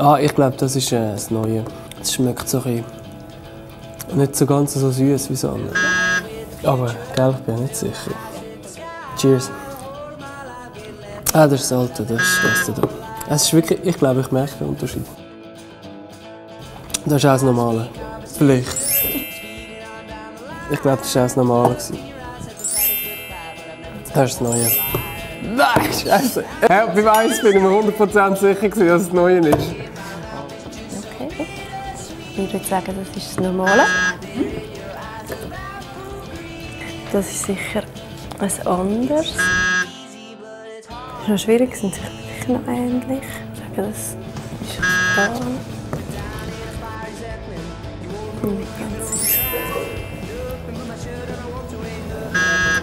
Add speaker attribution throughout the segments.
Speaker 1: Ah, ich glaube, das ist äh, das Neue. Es schmeckt so ein nicht so ganz so süß wie das andere. Aber, gell, ich bin nicht sicher. Cheers. Ah, das ist das Alte, das ist das da. Es ist wirklich, ich glaube, ich merke den Unterschied. Das ist auch das Normale. Vielleicht. Ich glaube, das war auch das Normale. Das ist das Neue. Nein, Scheiße. Ja, bei Weiss bin ich mir 100% sicher, dass es das Neue ist.
Speaker 2: Ich würde sagen, das ist das Normale. Das ist sicher etwas anderes. Das ist noch schwierig, sind sich noch ähnlich. Ich sage, das ist sicher.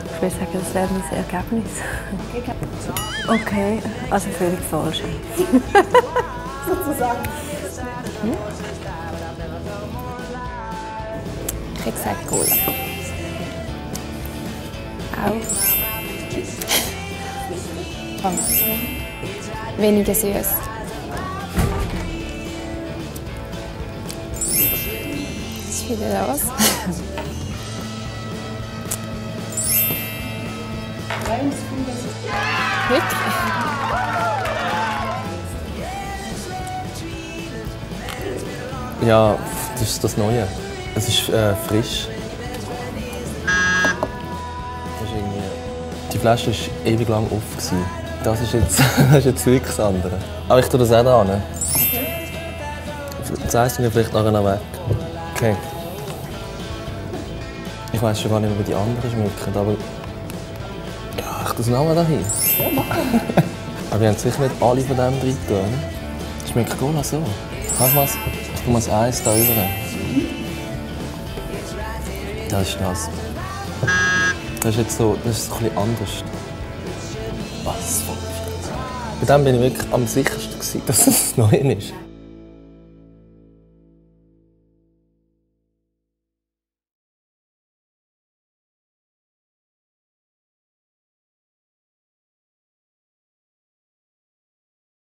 Speaker 2: Ich würde sagen, das wäre mein Ergebnis. Okay, also völlig falsch. Ich hätte gesagt Cola. Auch.
Speaker 3: Weniger süß. Ist wieder das. Wirklich?
Speaker 4: Ja, das ist das Neue. Es ist äh, frisch. Das ist. Die Flasche war ewig lang offen. gewesen. Das ist jetzt, das ist jetzt wirklich das andere. Aber ich tue das auch da hin. Das heisst mir vielleicht nachher noch weg. Okay. Ich weiß schon gar nicht wie die anderen schmecken, aber... Ja, ich tue es nochmal dahin. Aber wir haben sicher nicht alle von dem drin ne? Schmeckt Cola so. Kannst du mal, ich mal das Eis da rüber. Das ist das. Das ist jetzt so, das ist ein bisschen anders. Was? Bei dem bin ich wirklich am sichersten, dass es neu ist.